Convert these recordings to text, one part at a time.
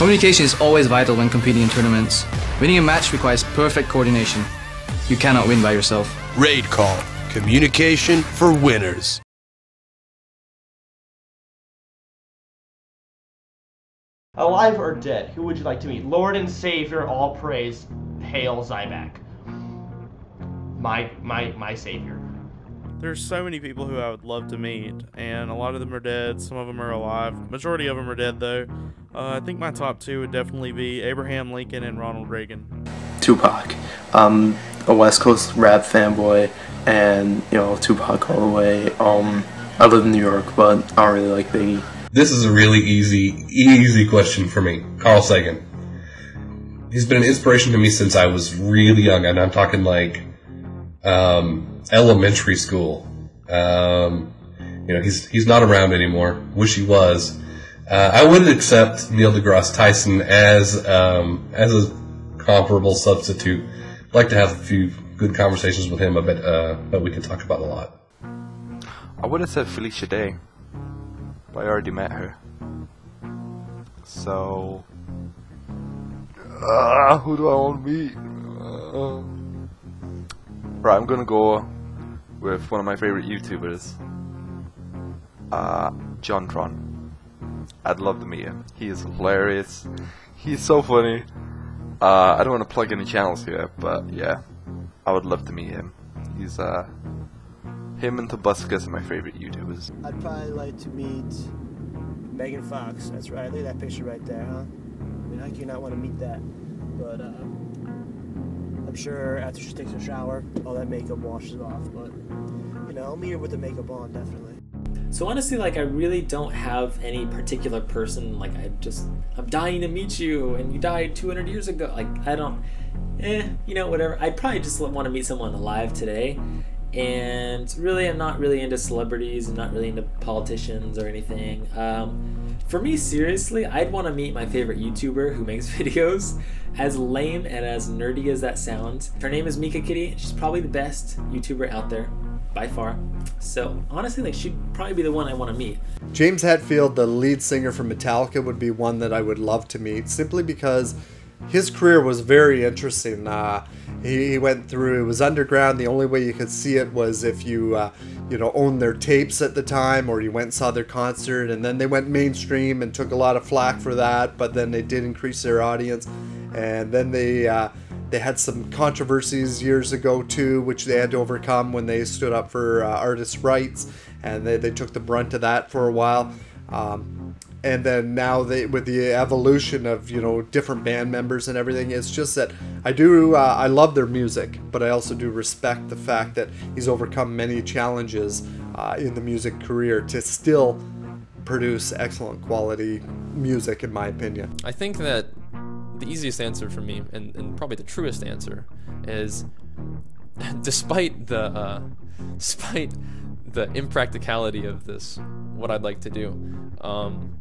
Communication is always vital when competing in tournaments. Winning a match requires perfect coordination. You cannot win by yourself. Raid Call. Communication for winners. Alive or dead, who would you like to meet? Lord and Savior, all praise, hail Zyback. My, my, my savior. There's so many people who I would love to meet, and a lot of them are dead. Some of them are alive. Majority of them are dead, though. Uh, I think my top two would definitely be Abraham Lincoln and Ronald Reagan. Tupac. I'm a West Coast rap fanboy, and you know Tupac all the way. Um, I live in New York, but I don't really like Biggie. This is a really easy, easy question for me. Carl Sagan. He's been an inspiration to me since I was really young, and I'm talking like um, elementary school. Um, you know, he's he's not around anymore. Wish he was. Uh, I would accept Neil deGrasse Tyson as um, as a comparable substitute. I'd like to have a few good conversations with him. I bet, uh, but we could talk about a lot. I would have said Felicia Day, but I already met her. So, uh, who do I want to meet? Uh, right, I'm gonna go with one of my favorite YouTubers, uh, JonTron. I'd love to meet him. He is hilarious. He's so funny. Uh, I don't want to plug any channels here, but yeah, I would love to meet him. He's uh, him and Tobuscus are my favorite YouTubers. I'd probably like to meet Megan Fox. That's right. Look at that picture right there, huh? I mean, can you not want to meet that? But uh, I'm sure after she takes a shower, all that makeup washes off. But you know, I'll meet her with the makeup on, definitely. So honestly, like I really don't have any particular person. Like I just, I'm dying to meet you, and you died 200 years ago. Like I don't, eh, you know, whatever. I'd probably just want to meet someone alive today. And really, I'm not really into celebrities. I'm not really into politicians or anything. Um, for me, seriously, I'd want to meet my favorite YouTuber who makes videos. As lame and as nerdy as that sounds, her name is Mika Kitty. She's probably the best YouTuber out there by far. So honestly, like she'd probably be the one I want to meet. James Hetfield, the lead singer from Metallica, would be one that I would love to meet simply because his career was very interesting. Uh, he, he, went through it was underground. The only way you could see it was if you uh, you know owned their tapes at the time or you went and saw their concert. And then they went mainstream and took a lot of flack for that. But then they did increase their audience, and then they. Uh, they had some controversies years ago too, which they had to overcome when they stood up for uh, artists' rights, and they, they took the brunt of that for a while. Um, and then now they with the evolution of you know different band members and everything it's just that i do uh, i love their music but i also do respect the fact that he's overcome many challenges uh, in the music career to still produce excellent quality music in my opinion. I think that the easiest answer for me and, and probably the truest answer is despite the uh, despite the impracticality of this what i'd like to do um,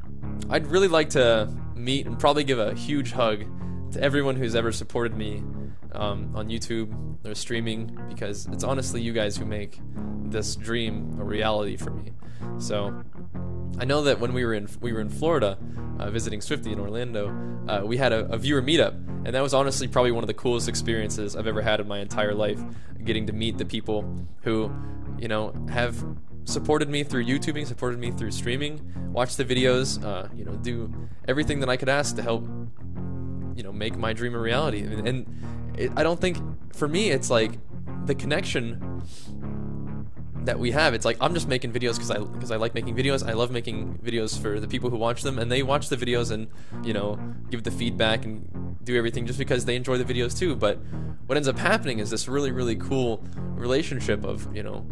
I'd really like to meet and probably give a huge hug to everyone who's ever supported me um, on YouTube or streaming because it's honestly you guys who make this dream a reality for me. So I know that when we were in we were in Florida uh, visiting Swifty in Orlando, uh, we had a, a, viewer meetup, and that was honestly probably one of the coolest experiences I've ever had in my entire life. Getting to meet the people who, you know, have supported me through YouTubing, supported me through streaming, watch the videos, uh, you know, do everything that I could ask to help, you know, make my dream a reality. And, and it, I don't think, for me, it's like the connection that we have. It's like I'm just making videos because I because I like making videos. I love making videos for the people who watch them, and they watch the videos and you know give the feedback and do everything just because they enjoy the videos too. But what ends up happening is this really really cool relationship of you know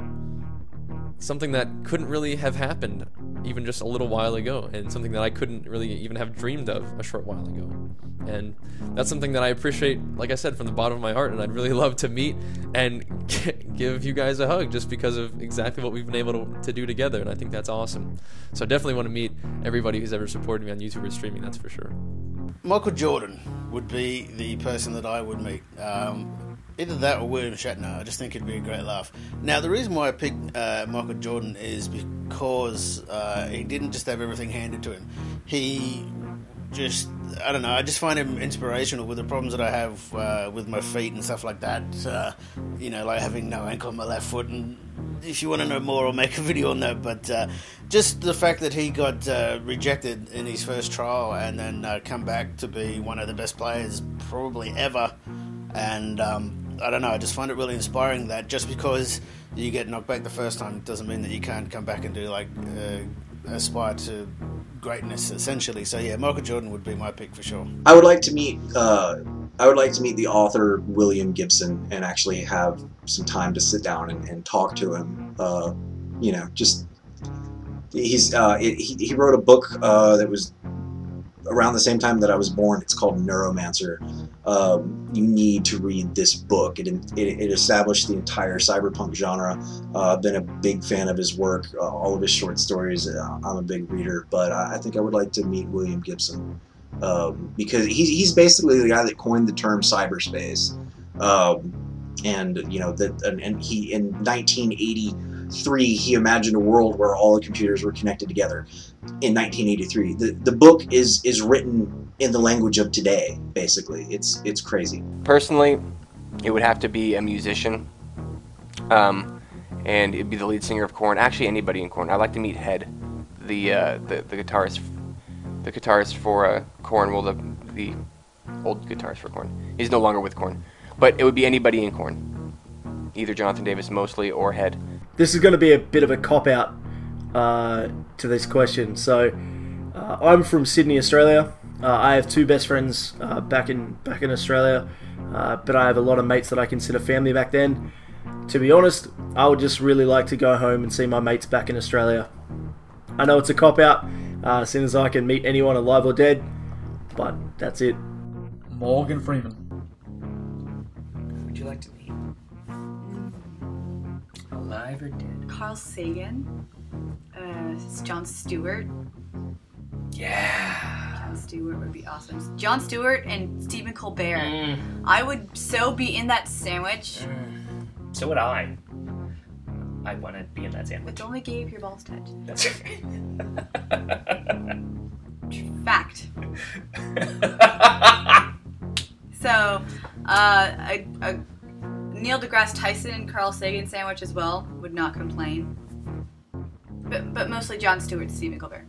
something that couldn't really have happened even just a little while ago, and something that I couldn't really even have dreamed of a short while ago. And that's something that I appreciate, like I said, from the bottom of my heart, and I'd really love to meet and give you guys a hug just because of exactly what we've been able to, to do together, and I think that's awesome. So I definitely want to meet everybody who's ever supported me on YouTube or streaming, that's for sure. Michael Jordan would be the person that I would meet. Um, either that or William Shatner. I just think it'd be a great laugh. Now, the reason why I picked uh, Michael Jordan is because uh, he didn't just have everything handed to him. He just I don't know. I just find him inspirational with the problems that I have uh, with my feet and stuff like that. Uh, you know, like having no ankle on my left foot. And if you want to know more, I'll make a video on that. But uh, just the fact that he got uh, rejected in his first trial and then come back to be one of the best players probably ever. And um, I don't know. I just find it really inspiring that just because you get knocked back the first time doesn't mean that you can't come back and do like uh, aspire to greatness essentially. So yeah, Michael Jordan would be my pick for sure. I would like to meet. Uh, I would like to meet the author William Gibson and actually have some time to sit down and, and talk to him. Uh, you know, just he's uh, it, he he wrote a book uh, that was around the same time that I was born. It's called Neuromancer. Um, you need to read this book. It, it, it established the entire cyberpunk genre. Uh, I've been a big fan of his work, uh, all of his short stories. Uh, I'm a big reader, but I, think I would like to meet William Gibson um, because he's, he's basically the guy that coined the term cyberspace. Um, and you know that, and, and he in 1983 he imagined a world where all the computers were connected together in 1983. The the book is is written in the language of today. Basically, it's it's crazy. Personally, it would have to be a musician, um, and it'd be the lead singer of Korn. Actually, anybody in Korn. I'd like to meet Head, the uh, the the guitarist, the guitarist for uh, Korn. Well, the the old guitarist for Korn. He's no longer with Korn, but it would be anybody in Korn, either Jonathan Davis mostly or Head. This is going to be a bit of a cop out uh, to this question. So, uh, I'm from Sydney, Australia. Uh, I have two best friends uh, back in back in Australia, uh, but I have a lot of mates that I consider family back then. To be honest, I would just really like to go home and see my mates back in Australia. I know it's a cop out, uh, as soon as I can meet anyone alive or dead, but that's it. Morgan Freeman. Would you like to meet? Alive or dead? Carl Sagan, uh, Jon Stewart. Yeah. Jon Stewart would be awesome. Jon Stewart and Stephen Colbert. Mm. I would so be in that sandwich. So would I. I want to be in that sandwich. But only gave your balls touch. That's right. Tyson and Carl Sagan sandwich as well. Would not complain. But, but mostly Jon Stewart, Stephen Colbert.